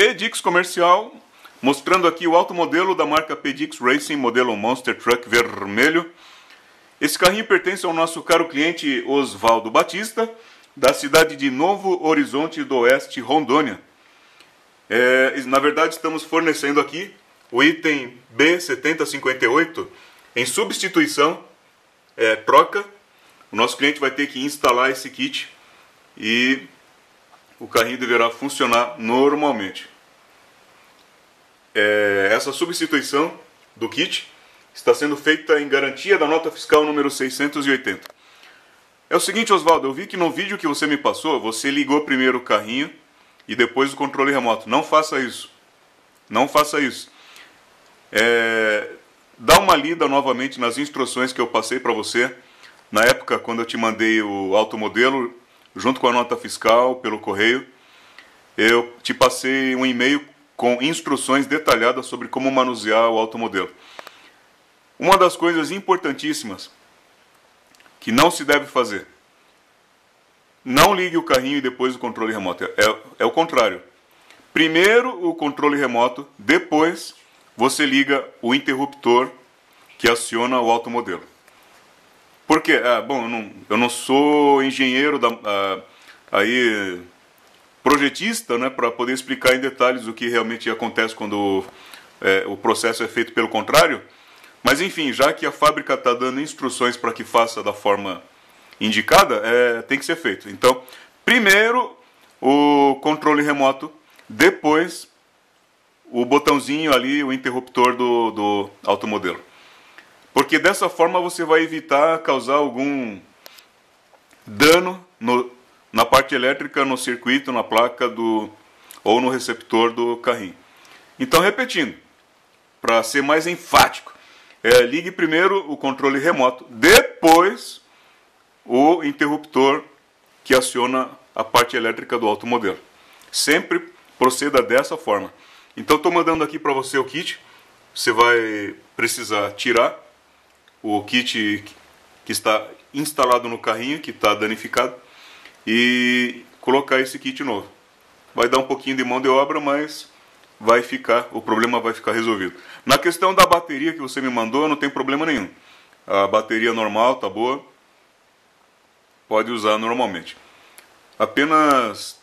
Pedix comercial, mostrando aqui o alto modelo da marca Pedix Racing, modelo Monster Truck vermelho. Esse carrinho pertence ao nosso caro cliente Oswaldo Batista, da cidade de Novo Horizonte do Oeste, Rondônia. É, na verdade, estamos fornecendo aqui o item B7058 em substituição, é, troca. O nosso cliente vai ter que instalar esse kit e o carrinho deverá funcionar normalmente. É, essa substituição do kit está sendo feita em garantia da nota fiscal número 680. É o seguinte, Oswaldo, eu vi que no vídeo que você me passou, você ligou primeiro o carrinho e depois o controle remoto. Não faça isso. Não faça isso. É, dá uma lida novamente nas instruções que eu passei para você na época quando eu te mandei o automodelo junto com a nota fiscal pelo correio. Eu te passei um e-mail com instruções detalhadas sobre como manusear o automodelo. Uma das coisas importantíssimas que não se deve fazer não ligue o carrinho e depois o controle remoto. É, é o contrário. Primeiro o controle remoto, depois você liga o interruptor que aciona o automodelo. Por quê? Ah, bom, eu não, eu não sou engenheiro da, ah, aí projetista, né, para poder explicar em detalhes o que realmente acontece quando é, o processo é feito pelo contrário. Mas enfim, já que a fábrica está dando instruções para que faça da forma indicada, é, tem que ser feito. Então, primeiro o controle remoto, depois o botãozinho ali, o interruptor do, do automodelo. Porque dessa forma você vai evitar causar algum dano no, na parte elétrica, no circuito, na placa do ou no receptor do carrinho. Então, repetindo, para ser mais enfático, é, ligue primeiro o controle remoto, depois o interruptor que aciona a parte elétrica do automodelo. Sempre proceda dessa forma. Então estou mandando aqui para você o kit. Você vai precisar tirar o kit que está instalado no carrinho, que está danificado, e colocar esse kit novo. Vai dar um pouquinho de mão de obra, mas vai ficar, o problema vai ficar resolvido. Na questão da bateria que você me mandou, não tem problema nenhum. A bateria normal tá boa, pode usar normalmente. Apenas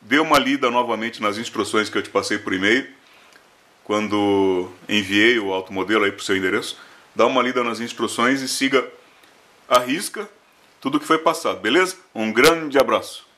dê uma lida novamente nas instruções que eu te passei por e-mail, quando enviei o automodelo aí para o seu endereço. Dá uma lida nas instruções e siga a risca tudo que foi passado, beleza? Um grande abraço.